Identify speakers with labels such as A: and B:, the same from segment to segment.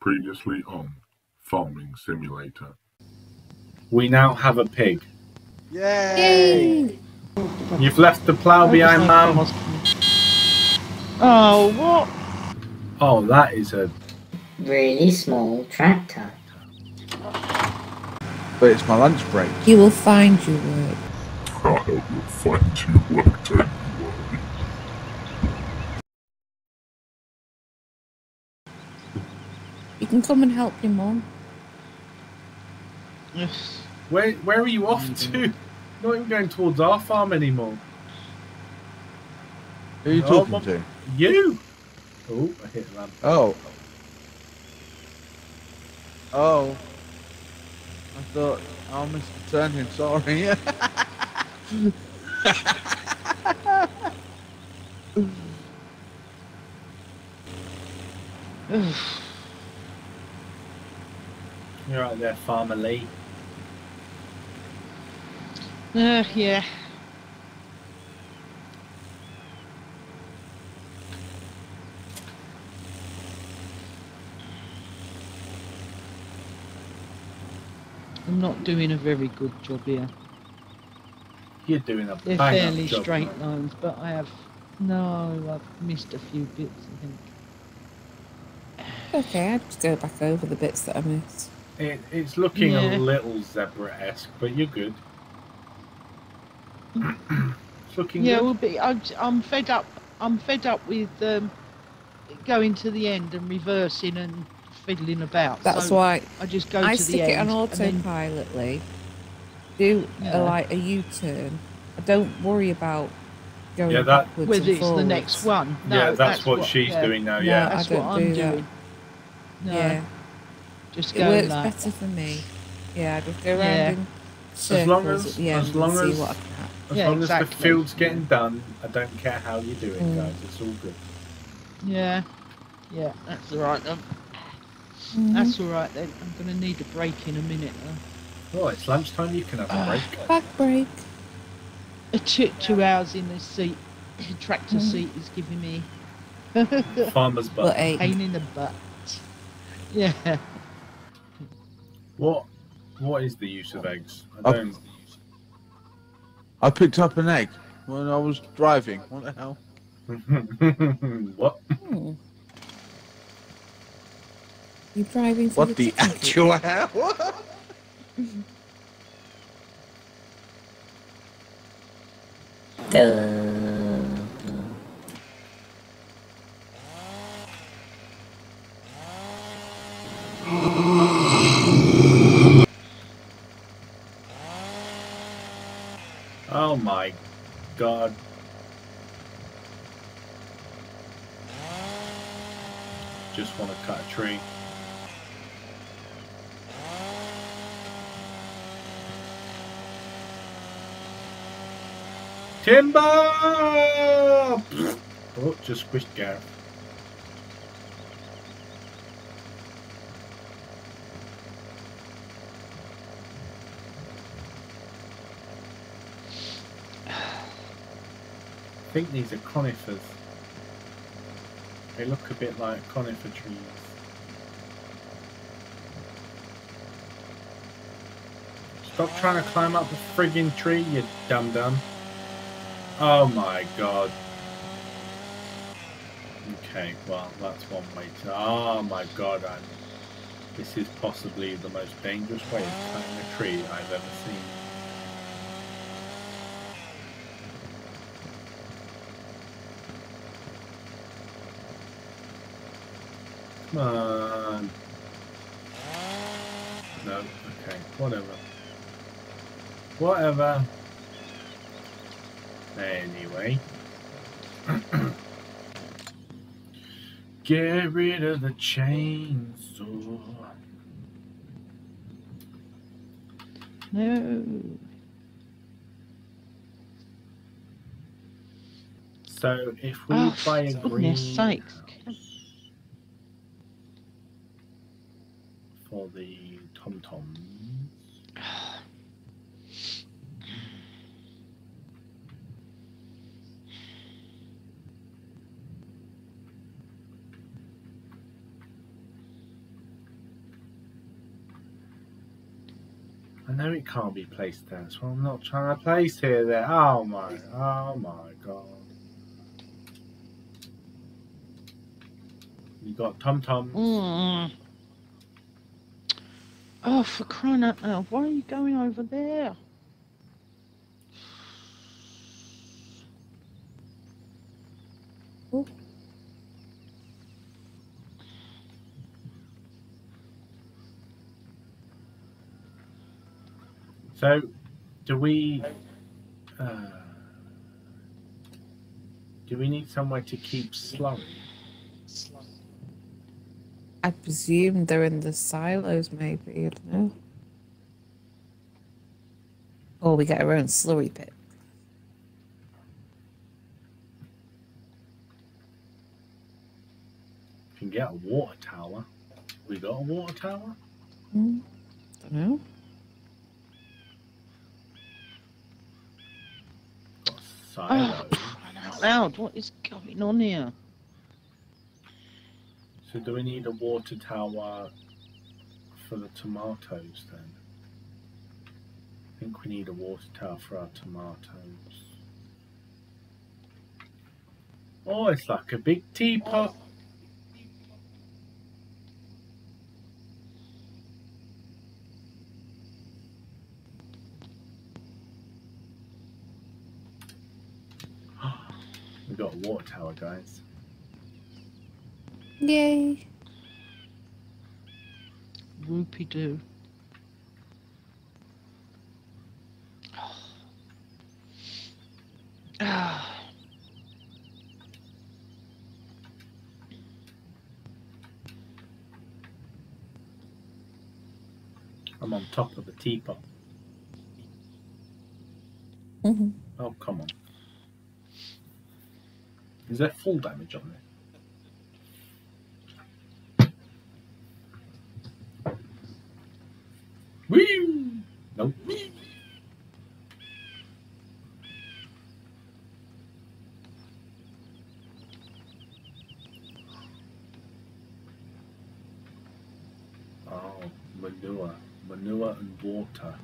A: Previously on Farming Simulator.
B: We now have a pig.
C: Yay!
B: You've left the plough behind, Mum.
C: Oh, what?
B: Oh, that is a.
D: Really small tractor.
C: But it's my lunch break.
E: You will find you work.
A: I hope you'll find you work, don't you worry.
E: You can come and help your mum.
C: Yes.
B: Where Where are you off to? Not even going towards our farm anymore.
C: Who are you
B: Oh,
C: talking
B: Mum.
C: to?
B: You. Oh, I hit the lamp.
C: Oh. Oh. I thought, oh, Mr. Turner, sorry.
B: You're right there, Farmer Lee.
F: Uh, yeah. I'm not doing a very good job here.
B: You're doing a
F: They're
B: bang
F: fairly
B: job,
F: straight
B: mate.
F: lines, but I have no, I've missed a few bits. I think.
E: Okay, I'd just go back over the bits that I missed.
B: It, it's looking
F: Yeah.
B: a little zebra-esque, but you're good. it's looking
F: Yeah,
B: good.
F: well, be, I'm, I'm fed up. I'm fed up with um, going to the end and reversing and fiddling about.
E: That's
F: so
E: why
F: I just go
E: I
F: to
E: stick
F: the
E: it
F: end.
E: on
F: and then-
E: autopilot, Lee. Do
F: Yeah.
E: a, like a U-turn. I don't worry about going
B: Yeah, that-
E: backwards
F: whether
E: and
F: it's the next one. No,
B: yeah, that's, what, she's
F: yeah,
B: doing now.
E: No,
B: Yeah.
E: I
F: That's
E: don't
F: what I'm
E: do that.
F: doing. No,
E: Yeah,
F: just
E: it
F: go
E: works
F: like.
E: better for me. Yeah, I just go around
F: Yeah.
E: in
B: As
E: circles
B: long as-
E: at the
B: as long as-
E: see what I can have.
B: As
F: Yeah,
B: long as the field's getting done, I don't care how you do it,
E: Mm.
B: guys. It's all good.
F: Yeah, yeah, that's all right. Um,
E: Mhm.
F: that's all right then. I'm gonna need a break in a minute. Though.
B: Oh, it's lunchtime. You can have a
F: Ah.
B: break.
E: Back break.
F: A two, two hours in this seat, tractor
E: Mm.
F: seat is giving me
B: Farmer's butt.
F: Pain in the butt. Yeah.
B: What? What is the use of eggs? I don't.
C: I picked up an egg when I was driving. What the hell?
B: what?
E: Hmm. You driving for
C: What
E: the,
C: the
E: chicken coop?
C: actual hell?
D: Duh.
B: Oh my god. Just want to cut a tree. Timber! Oh, just squished Gareth. Think these are conifers. They look a bit like conifer trees. Stop trying to climb up the frigging tree, you dum dum. Oh my god. Okay, well, that's one way to. Oh my god, I'm. This is possibly the most dangerous way of cutting a tree I've ever seen. Come on. No, okay, whatever. Whatever. Anyway. Get rid of the chainsaw.
F: No.
B: So if we
F: Oh,
B: buy a
F: for
B: green
F: goodness sakes.
B: for the Tom Toms. I know it can't be placed there, so I'm not trying to place here there. Oh my, oh my god. You got Tom Toms.
F: Mm. Mm-hmm. Oh, for crying out loud! Why are you going over there?
B: So, do we. Uh, do we need somewhere to keep slurry?
E: I presume they're in the silos, maybe. I don't know. Or we get our own slurry pit.
B: can get a water tower. We got a water tower?
E: Hmm? Don't know.
B: Got a silo.
F: Oh, crying out loud! What is going on here?
B: So do we need a water tower for the tomatoes then? I think we need a water tower for our tomatoes. Oh, it's like a big teapot. We got a water tower, guys.
E: Yay.
F: Whoopie doo. Ah,
B: I'm on top of the teapot.
E: Mhm.
B: Oh, come on. Is there full damage on it? Woo! Nope. Oh, manure. Manure and water.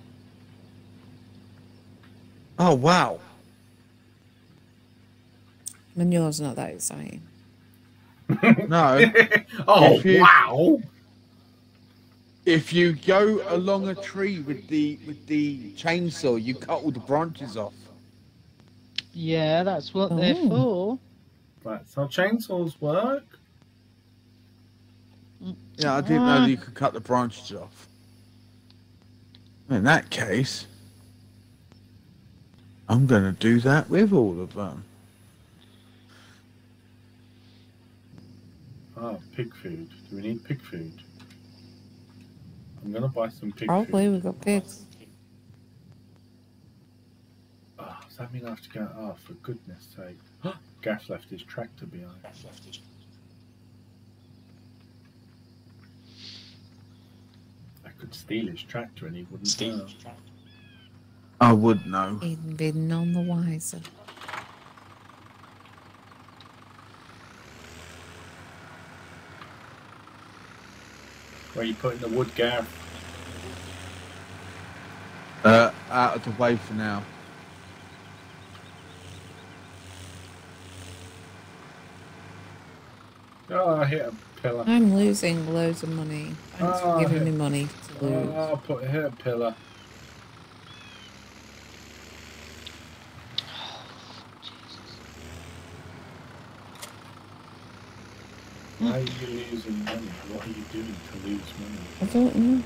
C: Oh wow.
E: Manure's not that exciting.
C: No.
B: oh,
C: If you-
B: wow!
C: if you go along a tree with the with the chainsaw, you cut all the branches off.
F: yeah, that's what they're
E: Oh.
F: for.
B: That's how chainsaws work.
C: Yeah, I didn't know ah. that you could cut the branches off. In that case, I'm going to do that with all of them.
B: Ah, pig food. Do we need pig food? I'm gonna buy some pig
E: Probably
B: food.
E: we've got pigs.
B: Ah, does that mean I have to go? Oh, for goodness sake. Gaff left his tractor behind. Could steal his tractor and he wouldn't steal know.
C: I would know.
E: He'd be none the wiser.
B: Where are you putting the wood, Gaff?
C: Uh, out of the way for now.
B: Oh, I hit a pillar.
E: I'm losing loads of money. Thanks
B: Oh,
E: for giving me money to lose.
B: Oh, I put hit a pillar. Hmm. Why are you losing money? What are you doing to lose money?
E: I don't know.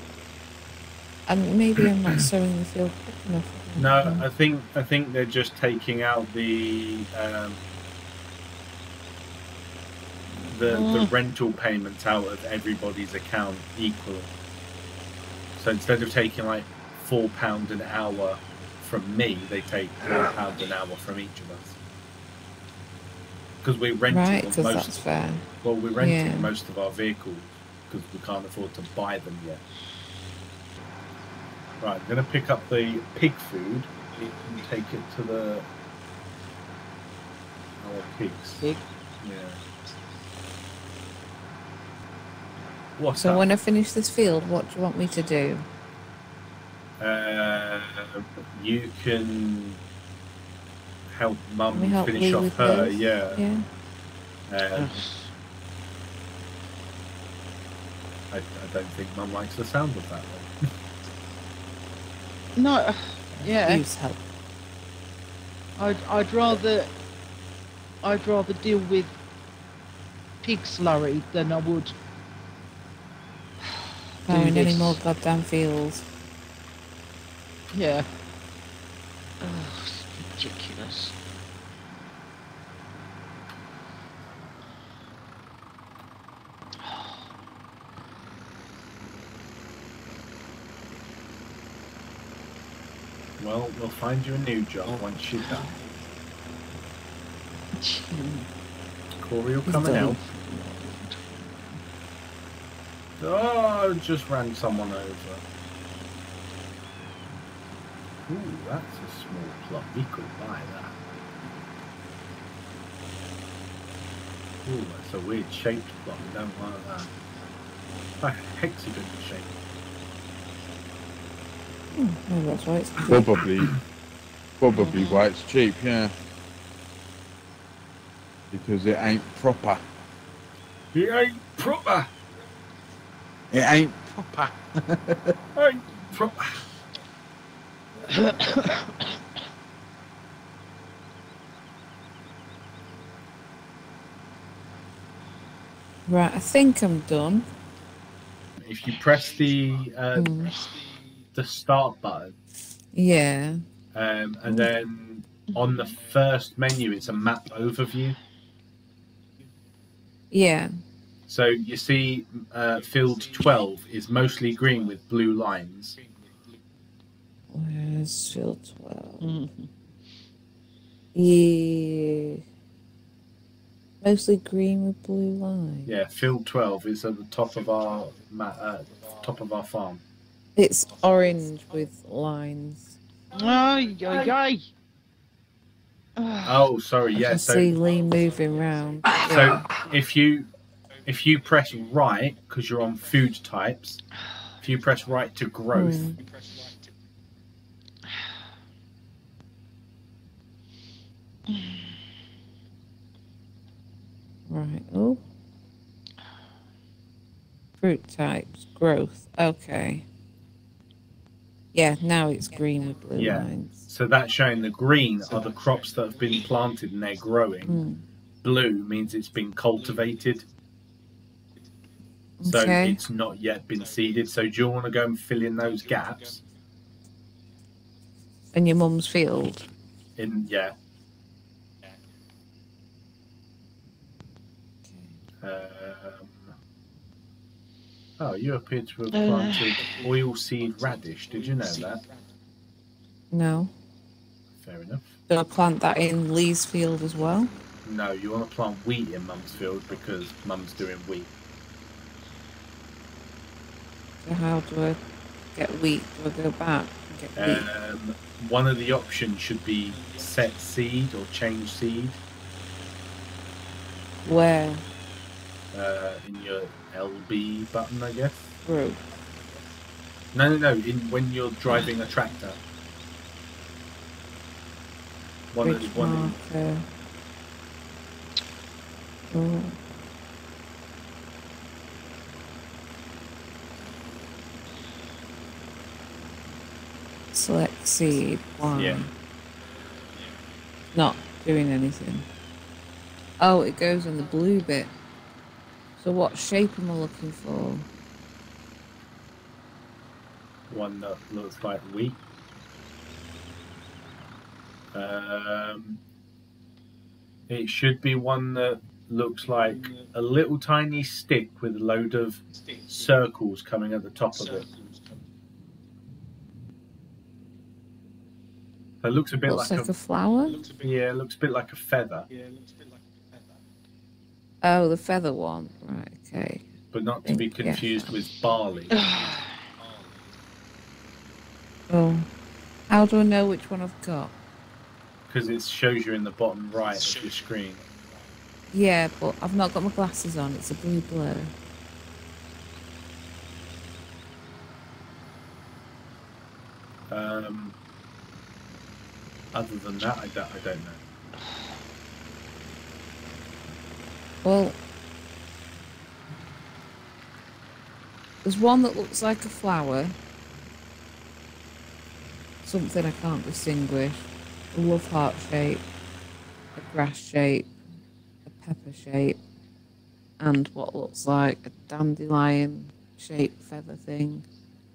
E: And maybe I'm not sowing the field quick enough.
B: No. I think I think they're just taking out the um, the the
F: Mm.
B: rental payments out of everybody's account equally. So instead of taking like four pound an hour from me, they take four pound an hour from each of us. Because we're renting
E: Right,
B: most
E: that's fair.
B: well, we're renting
E: Yeah.
B: most of our vehicles because we can't afford to buy them yet. Right, I'm going to pick up the pig food and take it to the our pigs.
F: Pig?
B: Yeah. What's
E: So
B: that?
E: when I finish this field, what do you want me to do?
B: Uh, you can help
E: Can
B: mum
E: help
B: finish off her.
E: hers?
B: Yeah.
E: Yeah.
B: Um, I, I don't think mum likes the sound of that one.
F: No, yeah.
E: Use help.
F: I'd I'd rather I'd rather deal with pig slurry than I would.
E: Plowing any
F: this.
E: more goddamn fields.
F: Yeah. Oh, it's ridiculous.
B: Well, we'll find you a new job once you're done. Corey will come and help. Oh, just ran someone over. Ooh, that's a small plot. We could buy that. Ooh, that's a weird shaped plot. We don't want that. Like a hexagon shape.
E: Hmm, maybe that's why it's
C: Probably, probably why it's cheap, yeah. Because it ain't proper.
B: It ain't proper.
C: It ain't proper.
B: Ain't proper.
E: Right, I think I'm done.
B: If you press the uh,
E: Hmm.
B: the start button,
E: Yeah.
B: um, and then on the first menu, it's a map overview.
E: Yeah.
B: So you see, uh, field 12 is mostly green with blue lines.
E: Where's field 12?
F: Mm.
E: Yeah. Mostly green with blue lines.
B: Yeah, field 12 is at the top of our ma- uh, top of our farm.
E: It's orange with lines.
F: Ay, ay, ay.
B: Oh, sorry.
E: I
B: Yeah.
E: can
B: So
E: see Lee moving round.
B: so if you if you press right because you're on food types, if you press right to growth,
E: Hmm. Right. Oh. Fruit types, growth. Okay. Yeah, now it's green with blue
B: Yeah.
E: lines.
B: so that's showing the green are the crops that have been planted and they're growing.
E: Hmm.
B: Blue means it's been cultivated. So
E: Okay.
B: it's not yet been seeded. So do you want to go and fill in those gaps?
E: In your mum's field.
B: In yeah. Um, oh, you appear to have
F: Uh.
B: planted oilseed radish. Did you know that?
E: No.
B: Fair enough.
E: Do I plant that in Lee's field as well?
B: No, you want to plant wheat in Mum's field because Mum's doing wheat.
E: So how do I get wheat? Do I go back and get wheat?
B: Um, one of the options should be set seed or change seed
E: Where?
B: uh, in your LB button, I guess.
E: Through.
B: No, no, no. In when you're driving a tractor. One, of- one in-
E: Oh. Select seed. Why?
B: Yeah.
E: Not doing anything. Oh, it goes on the blue bit. So what shape am I looking for?
B: one that looks like wheat. Um, it should be one that looks like a little tiny stick with a load of circles coming at the top of it. So it looks a bit
E: Looks
B: like,
E: like
B: a,
E: a flower.
B: yeah, it looks a bit like a feather,
E: Oh, the feather one. Right. Okay.
B: but not to be
E: Yeah.
B: confused with barley.
E: Oh. How do I know which one I've got?
B: because it shows you in the bottom right of your screen.
E: Yeah, but I've not got my glasses on. It's a blue blur.
B: Um, other than that, I don't, I don't know.
E: Well, there's one that looks like a flower. Something I can't distinguish. A love heart shape, a grass shape, a pepper shape, and what looks like a dandelion shape feather thing.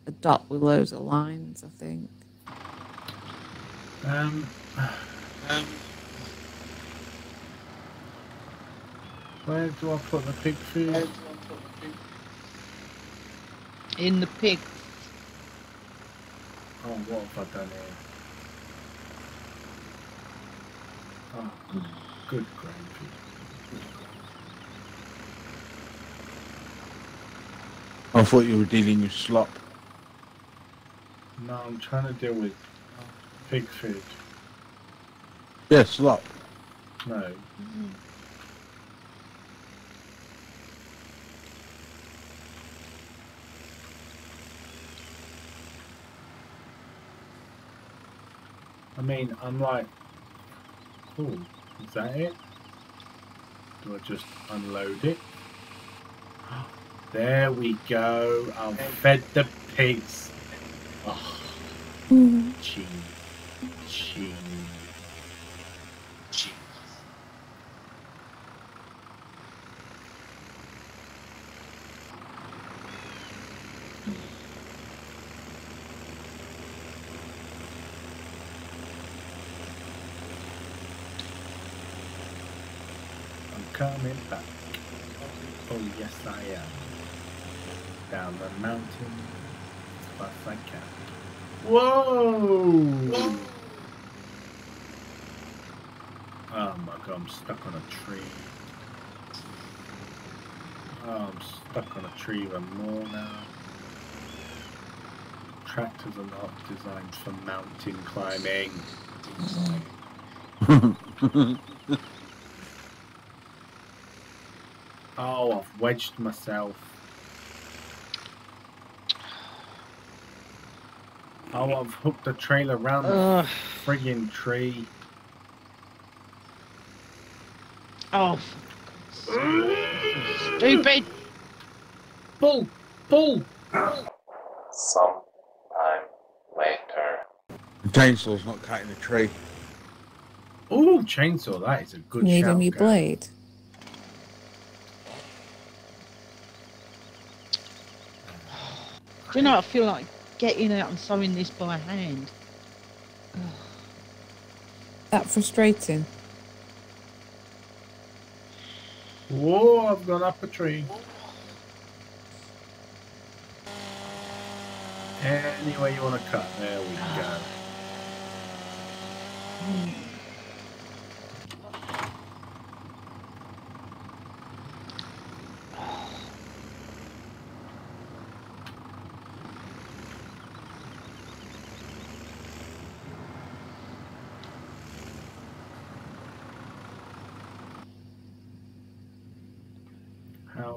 E: A dot with loads of lines, I think.
B: Um, um, where do I put the pig food?
F: In the pig.
B: Oh, what have I done here? Oh, good, good gravy.
C: I thought you were dealing with slop.
B: No, I'm trying to deal with pig food.
C: Yeah, slop.
B: No. I mean, I'm like, cool. Is that it? Do I just unload it? There we go. I've fed the pigs. Oh, mm-hmm. cheese. Cheese. Cheese. I'm coming back. Oh yes I am. Down the mountain as fast as I can. Whoa! Oh my god, I'm stuck on a tree. Oh, I'm stuck on a tree even more now. Tractors are not designed for mountain climbing. Oh, I've wedged myself. Oh, I've hooked the trailer around the
F: Ugh.
B: friggin' tree.
F: Oh. Stupid.
B: Bull! Bull!
G: Sometime later.
C: The chainsaw's not cutting the tree.
B: Oh, chainsaw, that is a good
E: Need a new
B: Gav.
E: blade.
F: Do you know, I feel like getting out and sewing this by hand.
E: That frustrating.
B: Whoa, I've gone up a tree. Any way you want to cut, there we go. Ah.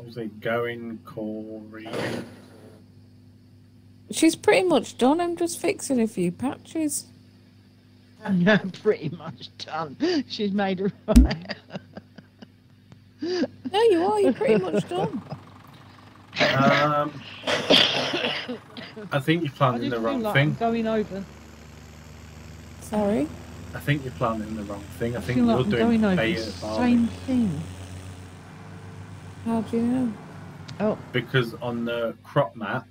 B: How's it going, Corey?
E: She's pretty much done. I'm just fixing a few patches.
F: Yeah, pretty much done. She's made her.
E: No, you are. You're pretty much done.
B: Um, I think you're
F: I
B: planting the wrong
F: like
B: thing.
F: I'm going over.
E: Sorry.
B: I think you're planting the wrong thing. I
F: I
B: think
F: feel
B: you're
F: like
B: doing
F: going over the same thing.
E: How do you know?
F: Oh,
B: because on the crop map,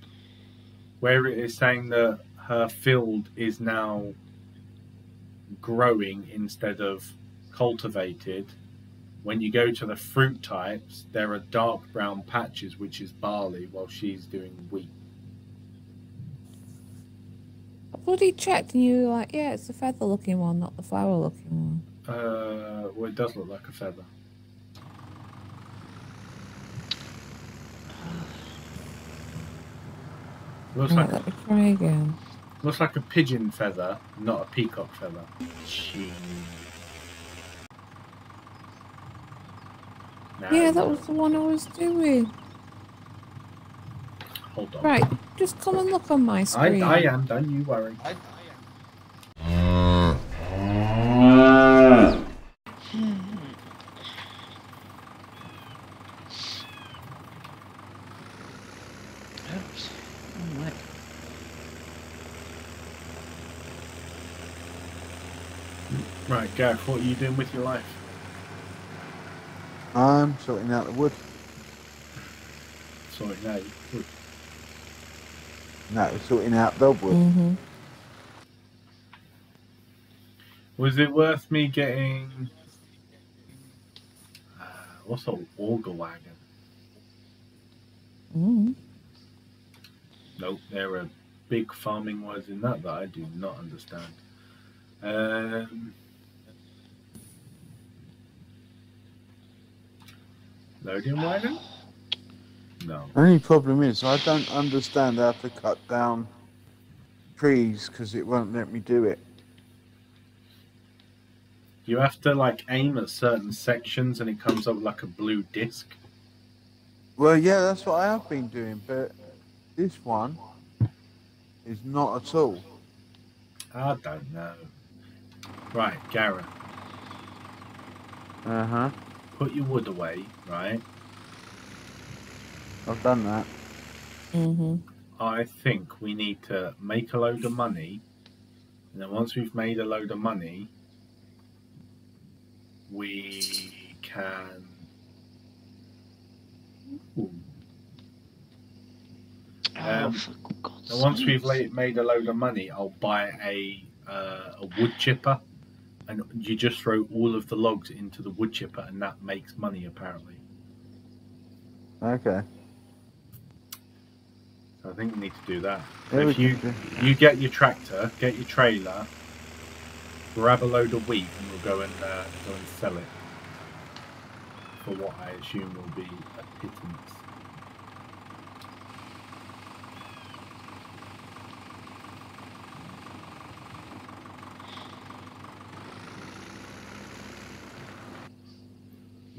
B: where it is saying that her field is now growing instead of cultivated, when you go to the fruit types, there are dark brown patches, which is barley, while she's doing wheat.
E: I bloody checked and you were like, yeah, it's the feather looking one, not the flower looking one.
B: Uh, well, it does look like a feather. Looks like.
E: a try again.
B: Looks like a pigeon feather, not a peacock feather. Jeez.
E: Yeah, that was the one I was doing.
B: Hold on.
E: Right, just come and look on my screen.
B: I, I am, don't you worry.
G: I, I
E: am. Uh,
B: Right, Gareth, what are you doing with your life?
C: I'm sorting out the wood.
B: Sorry, no.
C: No, sorting out the wood.
E: mm-hmm.
B: Was it worth me getting. Uh, what's an auger wagon?
E: mm
B: Nope, there are big farming words in that that I do not understand. Um, loading wagon? No.
C: Only problem is I don't understand how to cut down trees because it won't let me do it.
B: You have to like aim at certain sections and it comes up like a blue disc.
C: Well, yeah, that's what I have been doing, but this one is not at all.
B: I don't know. Right, Gareth,
C: Uh huh.
B: Put your wood away, right?
C: I've done that.
E: Mm-hmm.
B: I think we need to make a load of money, and then once we've made a load of money, we can. Ooh.
F: Oh,
B: Um,
F: for God's
B: And once we've made a load of money, I'll buy a uh, a wood chipper, and you just throw all of the logs into the wood chipper, and that makes money apparently.
C: Okay.
B: So I think we need to do that.
C: We
B: if you you get your tractor, get your trailer, grab a load of wheat, and we'll go and uh, go and sell it for what I assume will be a pittance.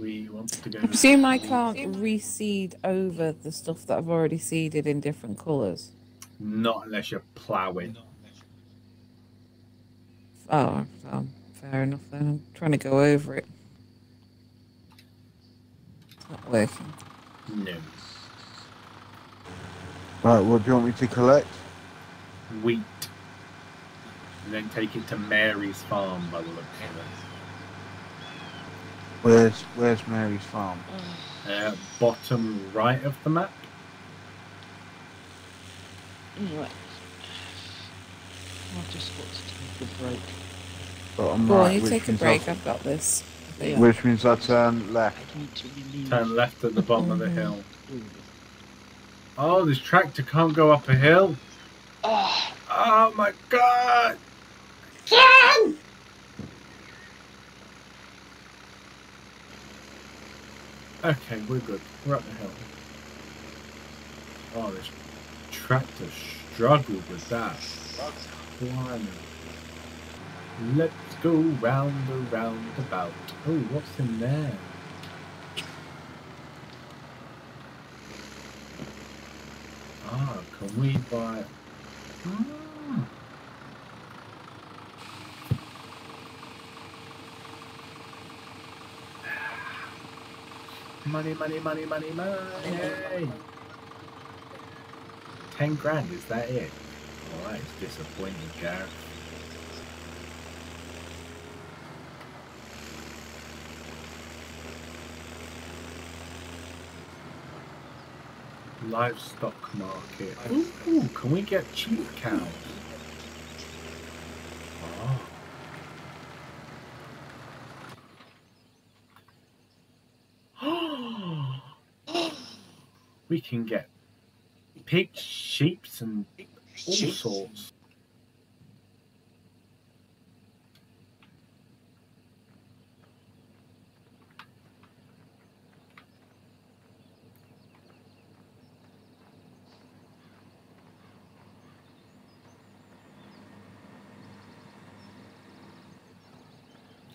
B: We want to go.
E: I presume I can't reseed over the stuff that I've already seeded in different colours.
B: Not unless you're ploughing.
E: Oh, um, fair enough then. I'm trying to go over it. It's not working.
B: No.
C: Right, what do you want me to collect?
B: Wheat. And then take it to Mary's farm by the looks of it.
C: Where's Where's Mary's farm?
B: Uh, bottom right of the map.
F: Right. I've just got to take a break.
C: Bottom
E: Go
C: right,
E: you take a break.
C: I-
E: I've got this.
F: Yeah.
C: Which means I turn left.
F: I need to relieve
B: Turn left at the bottom of the
E: Mhm.
B: hill. Oh, this tractor can't go up a hill.
F: Oh,
B: Oh my god! Okay, we're good. We're up the hill. Oh, this tractor struggled with that. Let's go round the roundabout. Oh, what's in there? Ah, can we buy? Hmm. Money, money, money, money, money. Ten grand, is that it? Well, that is disappointing, Gareth. Livestock market. Ooh, can we get cheap cows? We can get pigs, sheep, and all sorts.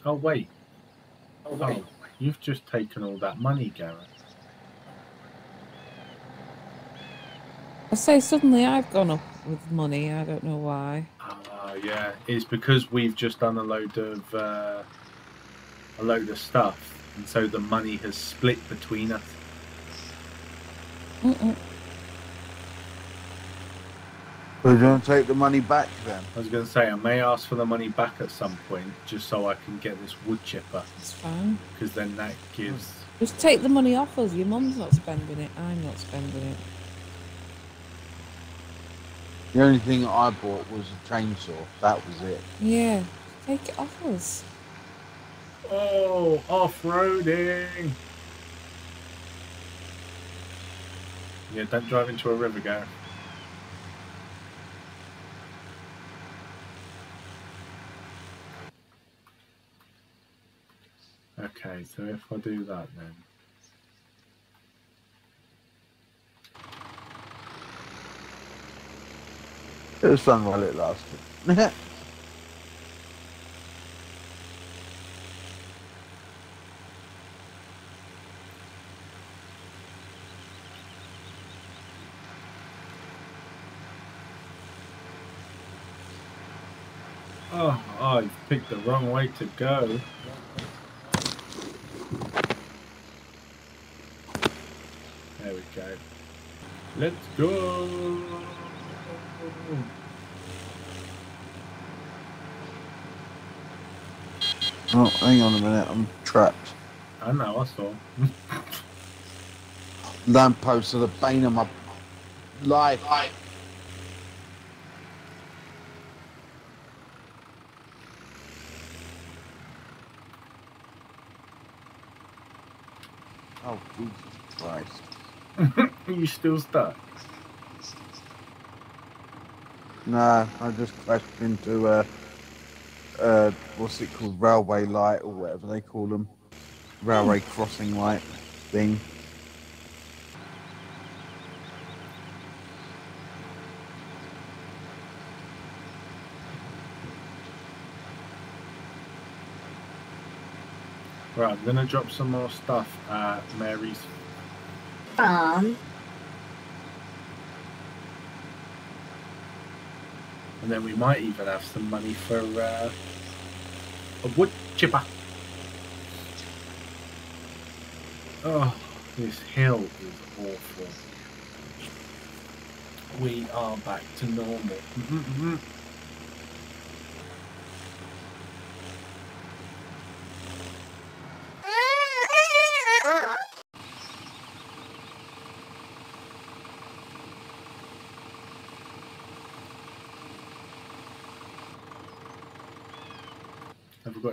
B: Oh wait. Oh wait. Oh, you've just taken all that money, Gareth.
E: I say suddenly I've gone up with money. I don't know why.
B: Ah, yeah. It's because we've just done a load of uh, a load of stuff, and so the money has split between us.
E: Mm-mm.
C: We're going to take the money back then.
B: I was going to say I may ask for the money back at some point, just so I can get this wood chipper,
E: It's fine.
B: because then that gives.
E: Just take the money off us. Your mum's not spending it. I'm not spending it.
C: The only thing I bought was a chainsaw. That was it.
E: Yeah. Take it off us.
B: Oh, off-roading! Yeah, don't drive into a river, Gareth. Okay, so if I do that then.
C: It was fun while it lasted.
B: Oh, oh, you picked the wrong way to go. There we go. Let's go.
C: Oh, hang on a minute. I'm trapped.
B: I know, I saw.
C: Lampposts are the bane of my life. Oh, Jesus Christ.
B: Are you still stuck?
C: Nah, I just crashed into a, uh, what's it called, railway light or whatever they call them, railway crossing light thing.
B: Right, I'm gonna drop some more stuff at Mary's.
D: Farm.
B: And then we might even have some money for uh, a wood chipper. Oh, this hill is awful. We are back to normal. Mm-mm-mm. Have we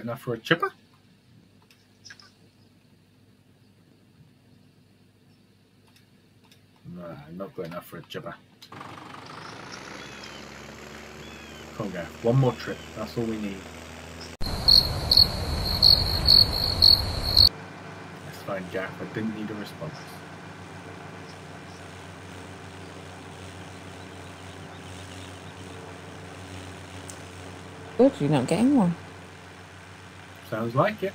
B: enough for a chipper? Nah, not got enough for a chipper. Come on. One more trip. That's all we need. That's fine, Jack. I didn't need a response.
E: Good, you're not getting one.
B: Sounds like it.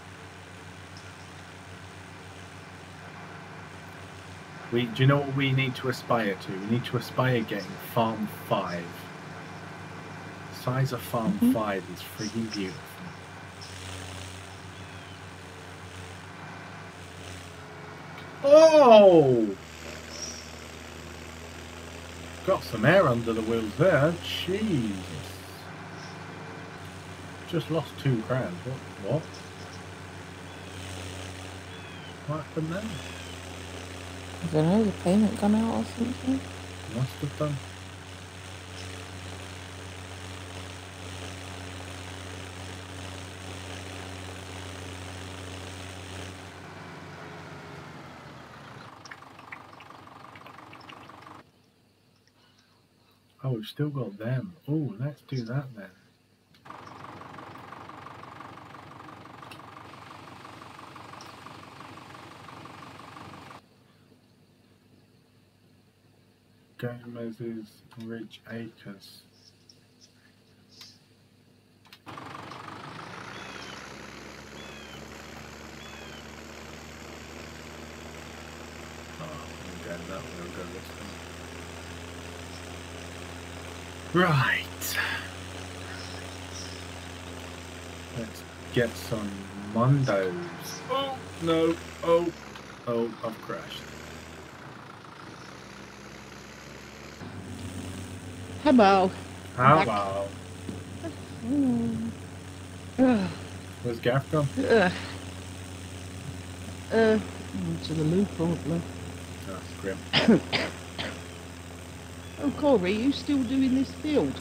B: We, do you know what we need to aspire to? We need to aspire getting Farm 5. Size of Farm
E: Mhm.
B: 5 is freaking beautiful. Oh! Got some air under the wheels there. Jesus. Just lost two grand. What? What? What happened there?
E: I don't know, the payment gone out or something?
B: Must have done. Oh, we've still got them. Oh, let's do that then. Gomez's Ridge Acres. Oh, we'll go that way, we'll Ah, go this way. Right. Let's get some Mondos. Oh, no. Oh, oh, I've crashed.
F: Hello.
B: Hello.
F: Ugh.
B: Where's Gaff gone?
F: Ugh. Uh, to the loo probably.
B: That's grim.
F: Oh, Corey, you still doing this field?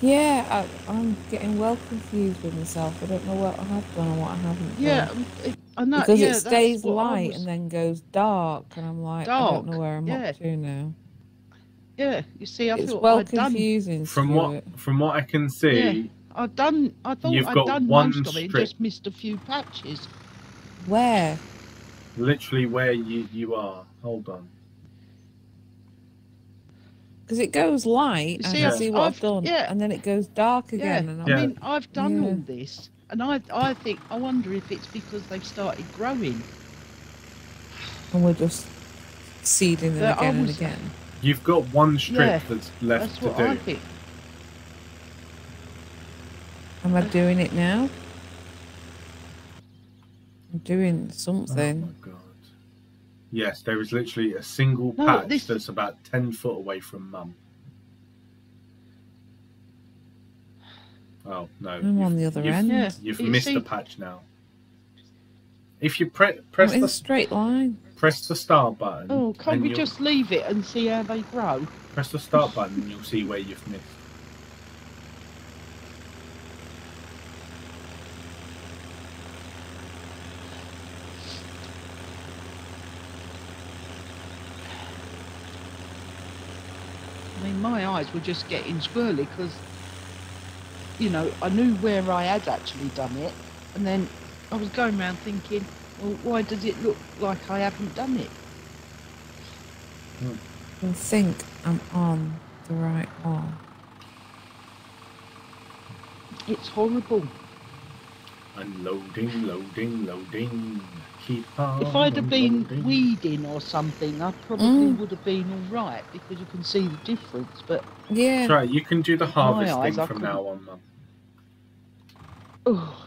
E: Yeah, I, I'm getting well confused with myself. I don't know what I have done and what I haven't
F: Yeah,
E: done.
F: um, it, I know.
E: because
F: yeah,
E: it stays light
F: was-
E: and then goes dark, and I'm like, I don't know where I'm
F: yeah.
E: up to now.
F: Yeah, you see, I
E: It's
F: thought
E: well
F: I'd done.
E: confusing.
B: From what
E: Stuart.
B: from what I can see, yeah,
F: I'd done. I thought
B: You've
F: I'd
B: got
F: done
B: one
F: most of it, just missed a few patches.
E: Where?
B: literally where you, you are. Hold on.
E: Because it goes light,
F: You
E: and
F: see,
E: I
B: I've-
E: see what I've,
F: I've-
E: done,
F: yeah.
E: and then it goes dark again,
F: yeah,
E: and
F: I
E: I'm
B: Yeah.
F: mean, I've done
E: Yeah.
F: all this, and I, I think, I wonder if it's because they've started growing.
E: and we're just seeding them
F: But I
E: again and again.
B: You've got one strip
F: Yeah,
B: that's left
F: That's
B: to
F: what
B: do.
F: I think.
E: Am I doing it now? I'm doing
B: Oh
E: something.
B: my god. Yes, there is literally a single
F: No,
B: patch
F: this-
B: that's about ten foot away from mum. Oh no.
E: I'm on the other
B: you've,
E: end.
F: Yeah.
B: You've
F: You
B: missed
F: see-
B: a patch now. If you pre-
E: I'm
B: press
E: in
B: the
E: a straight line.
B: Press the start button.
F: Oh, can't we
B: you'll-
F: just leave it and see how they grow?
B: press the start button and you'll see where you've missed.
F: I mean, my eyes were just getting squirrely because, you know, I knew where I had actually done it, and then I was going around thinking, well, why does it look like I haven't done it?
E: I think I'm on the right one.
F: It's horrible.
B: Unloading, loading, loading. Keep on.
F: If I'd have been
B: unloading.
F: weeding or something, I probably
E: Mm.
F: would have been all right because you can see the difference. But
E: Yeah.
B: That's right, you can do the
F: eyes,
B: harvesting
F: I
B: from now on, mum.
F: oh,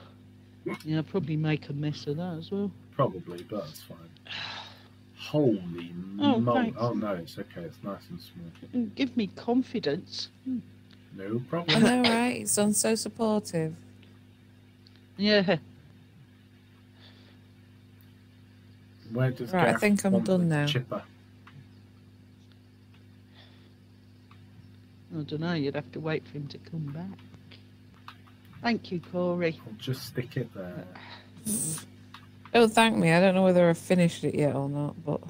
F: yeah, I'll probably make a mess of that as well.
B: Probably, but that's fine. Holy
F: Oh,
B: mo-
F: thanks.
B: Oh no, it's okay. It's nice and small.
F: Mm, Give me confidence.
B: No
E: I
B: problem.
E: know, right? It's on so supportive.
F: Yeah.
B: Where does
E: Right, I
B: Gaff
E: think I'm done now.
B: Chipper.
F: I don't know. You'd have to wait for him to come back. Thank you, Corey.
B: I'll just stick it there.
E: Don't thank me. I don't know whether I've finished it yet or not, but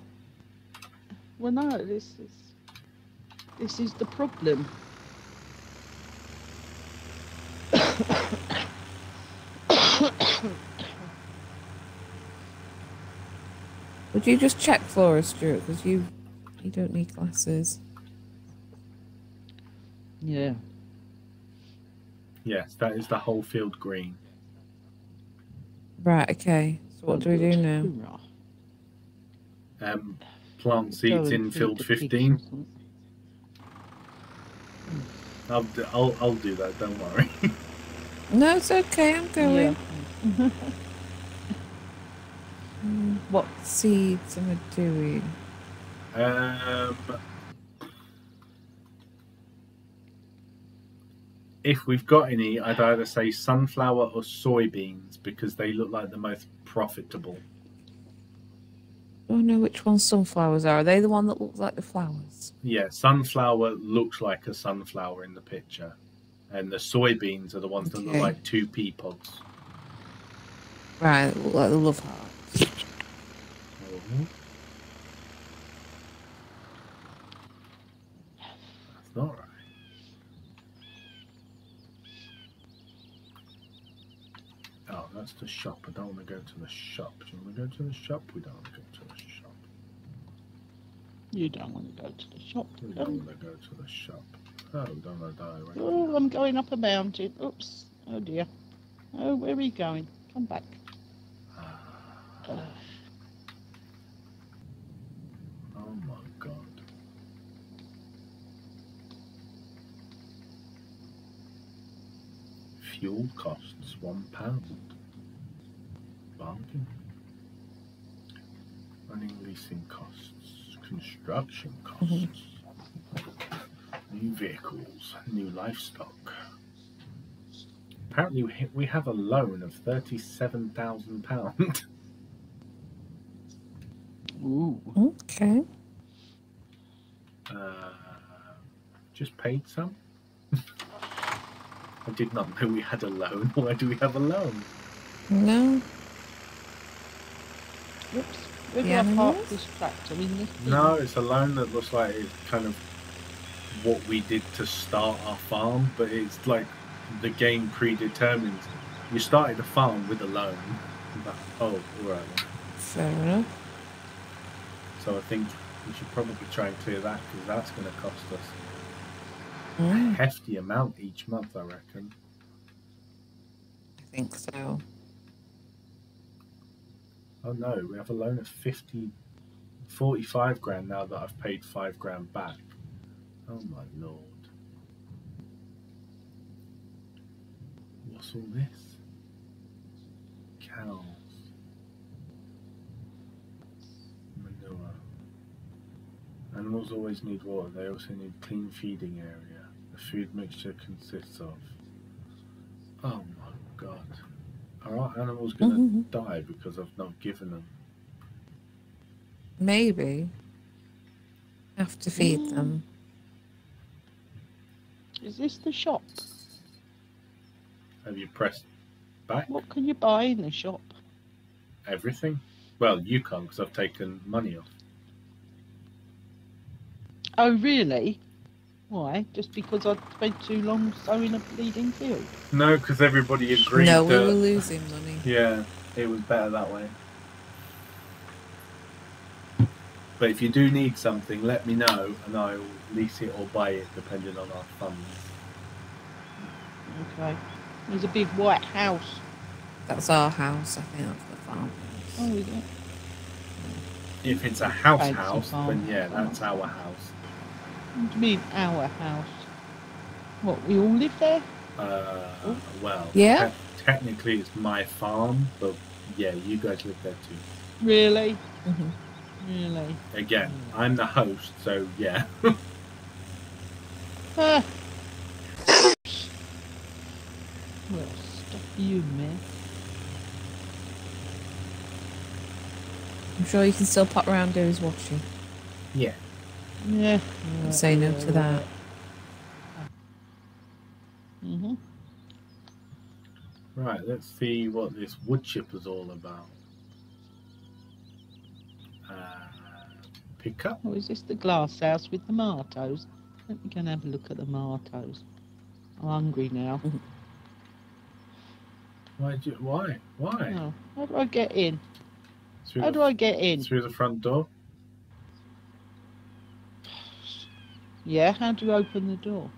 F: Well, no, this is this is the problem.
E: would you just check Flora Stuart because you you don't need glasses.
F: Yeah.
B: Yes, that is the whole field green.
E: Right. Okay. So what do we do now?
B: Um, plant seeds in field
F: the pigs or
B: 15. I'll, do, I'll, I'll do that, don't worry.
E: No, it's okay. I'm going.
F: Yeah.
E: What seeds am I doing?
B: Um, if we've got any, I'd either say sunflower or soybeans because they look like the most profitable.
E: Oh no, which ones sunflowers are? Are they the one that looks like the flowers?
B: Yeah, sunflower looks like a sunflower in the picture, and the soybeans are the ones that look like two pea pods.
E: Right, look like the love hearts.
B: That's not right. Oh, that's the shop. I don't want to go to the shop. Do you want to go to the shop? We don't want to go to the shop.
F: You don't want to go to the shop.
B: We
F: Um,
B: don't want to go to the shop. Oh, we don't want to die right
F: oh, I'm going up a mountain. Oops. Oh dear. Oh, where are you going? Come back.
B: Ah, Oh my god. Fuel costs one pound. Bargain. Running leasing costs. Construction costs. New vehicles, new livestock. Apparently, we- we have a loan of thirty-seven thousand pound.
F: Ooh.
E: Okay.
B: Uh, just paid some. I did not know we had a loan. Why do we have a loan?
E: No.
F: Whoops. Where do
E: The
F: I park this tractor in this? thing?
B: No, it's a loan that looks like it's kind of what we did to start our farm, but it's like the game predetermined. You started a farm with a loan. But, oh, all right. then.
E: Fair enough.
B: So I think we should probably try and clear that because that's going to cost us a
E: Mm,
B: hefty amount each month, I reckon.
E: I think so.
B: Oh no, we have a loan of 50, 45 grand now that I've paid five grand back. Oh my lord. What's all this? Cows. Manure. Animals always need water. They also need clean feeding area. The food mixture consists of. Oh my god. Are our animals gonna
E: Mhm.
B: die because I've not given them?
E: Maybe. Have to feed
F: Mm.
E: them.
F: Is this the shop?
B: Have you pressed back
F: What can you buy in the shop?
B: everything? Well, you can't because I've taken money off.
F: Oh, really? Why? Just because I spent too long sowing a bleeding field?
B: No, because everybody agreed
E: No, we
B: that.
E: were losing money.
B: Yeah, it was better that way. But if you do need something, let me know and I'll lease it or buy it depending on our funds.
F: Okay. There's a big white house.
E: That's our house. I think that's the farm.
F: Oh, is it?
B: If it's a house house, then yeah, that's our house.
F: What do you mean, our house? What, we all live there?
B: Uh, well,
E: Yeah.
B: te- technically it's my farm, but yeah, you guys live there too.
F: Really?
E: Mhm.
F: Really?
B: Again, I'm the host, so yeah.
F: Ah. Well, stuff you, man.
E: I'm sure you can still pop around do his washing.
B: yeah.
F: Yeah.
E: Say no to that.
F: Mm-hmm.
B: Right, let's see what this wood chipper's all about. Uh, pick up.
F: Oh, is this the glass house with the martos? Let me go and have a look at the martos. I'm hungry now.
B: Why? Do you, why? Why?
F: Oh, how do I get in?
B: Through,
F: How
B: the,
F: do I get in?
B: through the front door.
F: Yeah, how do you open the door?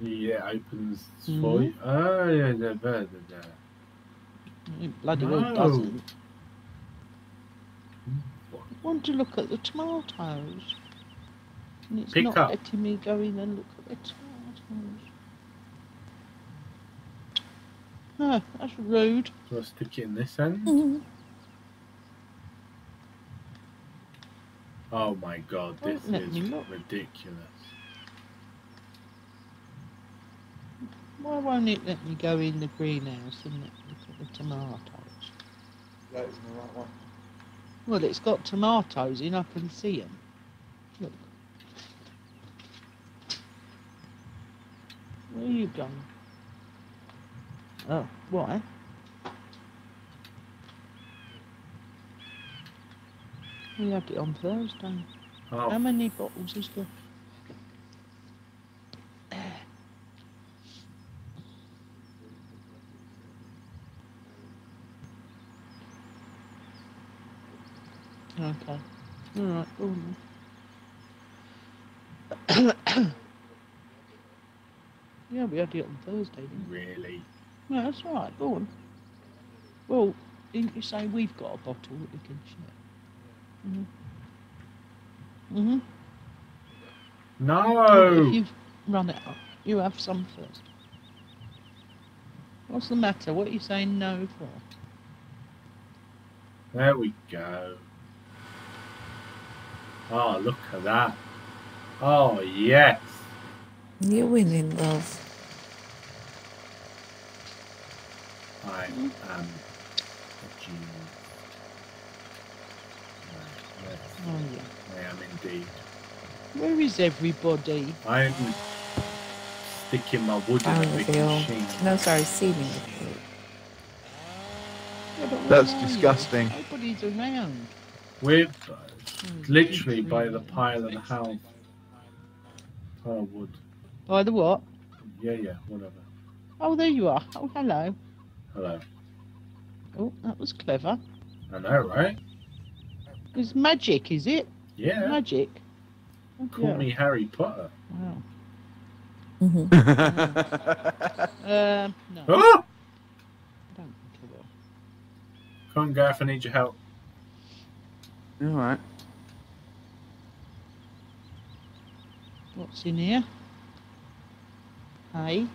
B: Yeah, it opens
F: Mhm.
B: for you. Oh, yeah, there, there, there.
F: It bloody well
B: No.
F: doesn't. I want to look at the tomatoes. And it's
B: Pick
F: not
B: up.
F: letting me go in and look at the tomatoes. No, that's rude.
B: I stick it in this end?
E: Mhm.
B: Oh my god, this
F: Don't
B: is ridiculous.
F: Why won't it let me go in the greenhouse and let me look at the tomatoes?
C: That isn't the right one.
F: Well, it's got tomatoes in, I can see them. Look. Where are you going? Oh, why? We had it on Thursday. How
B: Oh,
F: many bottles is there? Okay. Alright, go on yeah, we had it on Thursday, didn't we?
B: really?
F: No, that's all right, go on. Well, didn't you say we've got a bottle that we can share? Mm-hmm. Mm-hmm.
B: No!
F: If you've run it up, you have some first. What's the matter? What are you saying no for?
B: There we go. Oh, look at that. Oh, yes.
E: You're winning, love.
B: I am a genius. Right,
F: Oh, yeah.
B: I am indeed.
F: Where is everybody?
B: I'm sticking my wood in a
E: Found the
B: big machine.
E: No, sorry, sealing the field.
F: Yeah,
C: That's
F: where are you?
C: disgusting.
F: Nobody's around.
B: We're
F: Oh,
B: uh, hmm.
F: literally by
B: the pile of the house. Pile of wood.
F: By the what?
B: Yeah, yeah, whatever.
F: Oh, there you are. Oh, hello.
B: Hello.
F: Oh, that was clever.
B: I know, right?
F: It's magic, is it?
B: Yeah.
F: Magic. Oh,
B: Call
F: yeah.
B: me Harry Potter.
F: Wow.
E: Mm -hmm.
F: Um, no, I
B: Oh!
F: don't think I will.
B: Come on, Gareth, I need your help.
C: All right.
F: What's in here? Hay?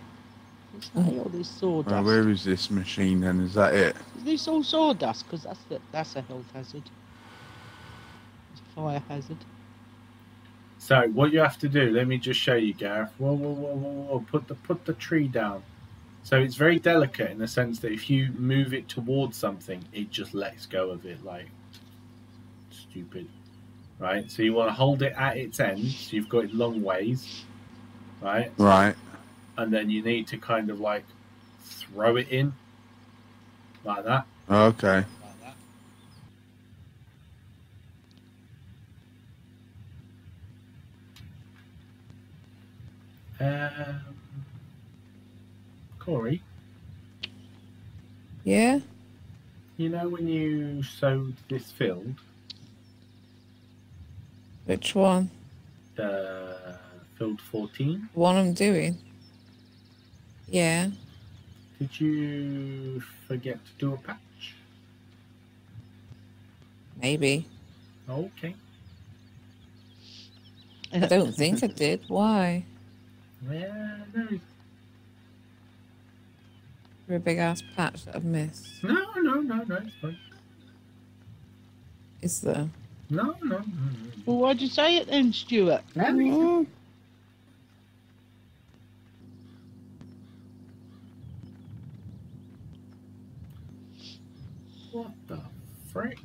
F: Is hay or this sawdust?
C: Well, where is this machine then? Is that it?
F: Is this all sawdust? Because that's the, that's a health hazard. It's a fire hazard.
B: So what you have to do, let me just show you, Gareth. Whoa, whoa, whoa, whoa, whoa. Put the put the tree down. So it's very delicate in the sense that if you move it towards something, it just lets go of it like stupid. Right? So you want to hold it at its end, so you've got it long ways. Right?
C: Right.
B: And then you need to kind of like throw it in. Like that.
C: Okay.
B: Um, Corey,
E: Yeah?
B: you know when you sowed this field,
E: Which one?
B: The field 14,
E: The one I'm doing? Yeah.
B: did you forget to do a patch?
E: Maybe.
B: Okay.
E: I don't think I did. Why?
B: Yeah, no,
E: For a big ass patch that I've missed.
B: no, no, no, no, it's fine.
E: Is there?
B: No, no, no, no.
F: Well, why'd you say it then, Stuart?
D: No reason.
B: What the frick?